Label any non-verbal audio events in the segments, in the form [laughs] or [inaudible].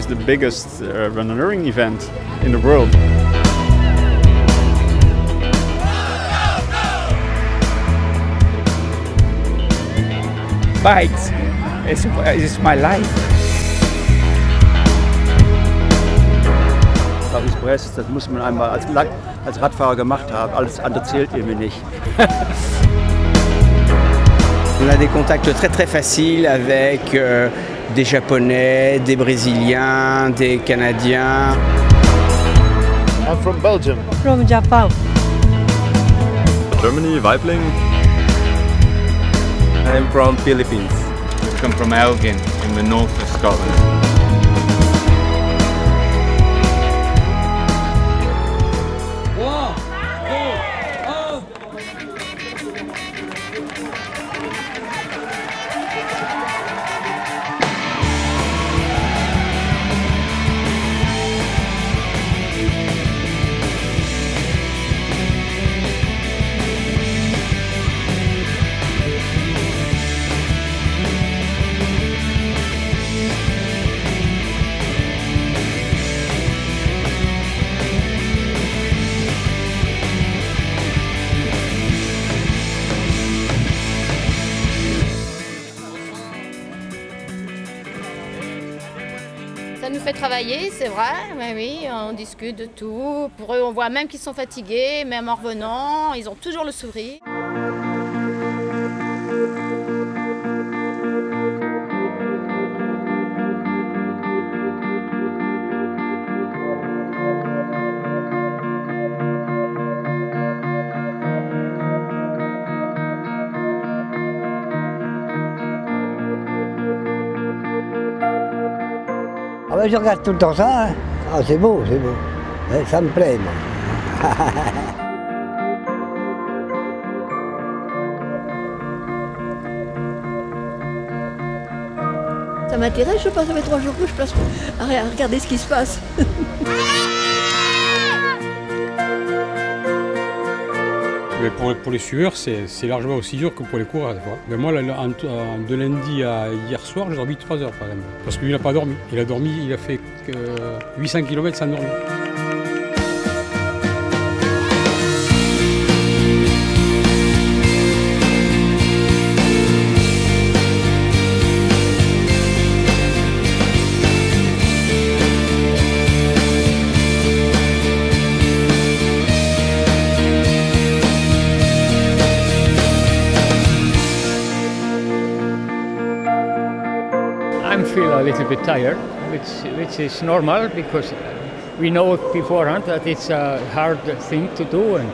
Is the biggest uh, running event in the world. Bikes is, is my life. Paris-Brest, das muss man einmal als, als Radfahrer gemacht haben. Alles andere zählt irgendwie nicht. [laughs] On a des contacts très très faciles avec euh, des Japonais, des Brésiliens, des Canadiens. I'm from Belgium. From Japan. Germany, Weibling. I'm from Philippines. I come from Elgin in the north of Scotland. Nous fait travailler, c'est vrai, mais oui, on discute de tout. Pour eux, on voit même qu'ils sont fatigués, même en revenant, ils ont toujours le sourire. Je regarde tout le temps ça. Hein. Ah, c'est beau, c'est beau. Ça me plaît. [laughs] Ça m'intéresse, je passe, fait trois jours que je passe à regarder ce qui se passe. [laughs] Mais pour, les sueurs, c'est largement aussi dur que pour les coureurs. Mais moi, de lundi à hier soir, j'ai dormi 3 heures par exemple. Parce qu'il n'a pas dormi. Il a dormi, il a fait que 800 km sans dormir. Feel a little bit tired, which, which is normal because we know beforehand that it's a hard thing to do, and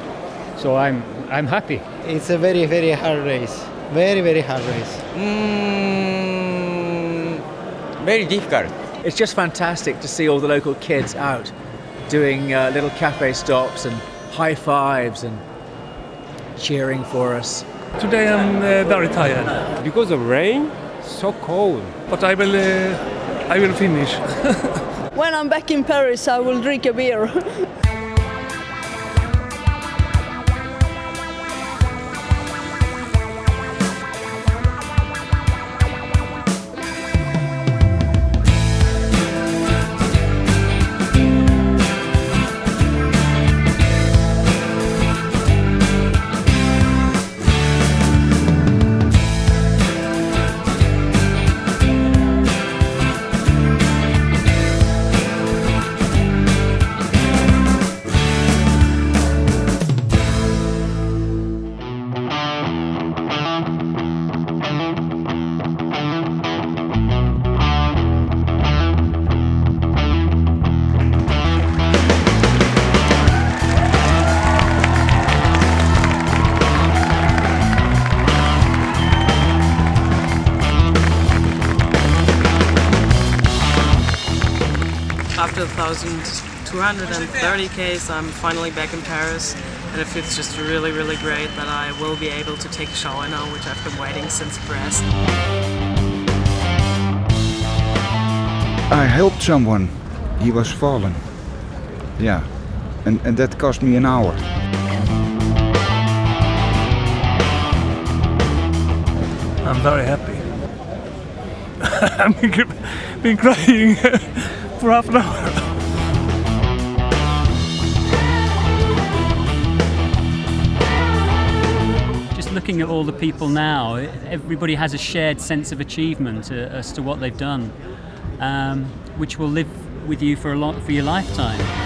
so I'm, I'm happy. It's a very, very hard race. Very, very hard race. Mm, very difficult. It's just fantastic to see all the local kids out doing uh, little cafe stops and high fives and cheering for us. Today I'm uh, very tired. Because of rain, so cold. But I will, uh, I will finish. [laughs] when I'm back in Paris, I will drink a beer. [laughs] After 1,230 Ks, I'm finally back in Paris, and it feels just really, really great that I will be able to take a shower now, which I've been waiting since Brest. I helped someone. He was fallen. Yeah, and, and that cost me an hour. I'm very happy. [laughs] I've been, been crying [laughs] for half an hour. Just looking at all the people now, everybody has a shared sense of achievement uh, as to what they've done, um, which will live with you for a lot for your lifetime.